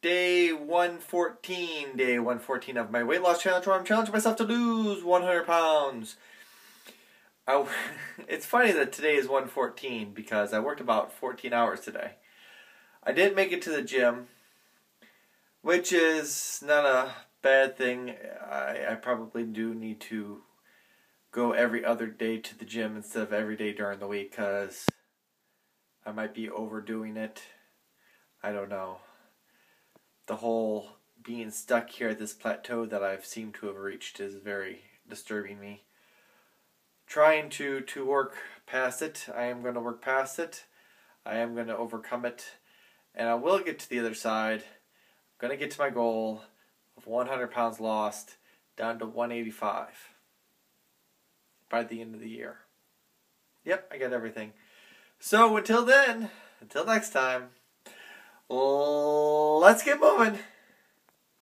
day 114, day 114 of my weight loss challenge where I'm challenging myself to lose 100 pounds. I, it's funny that today is 114 because I worked about 14 hours today. I didn't make it to the gym, which is not a bad thing. I, I probably do need to go every other day to the gym instead of every day during the week because I might be overdoing it. I don't know. The whole being stuck here at this plateau that I've seemed to have reached is very disturbing me. Trying to, to work past it. I am going to work past it. I am going to overcome it. And I will get to the other side. I'm going to get to my goal of 100 pounds lost down to 185 by the end of the year. Yep, I got everything. So until then, until next time, let's get moving.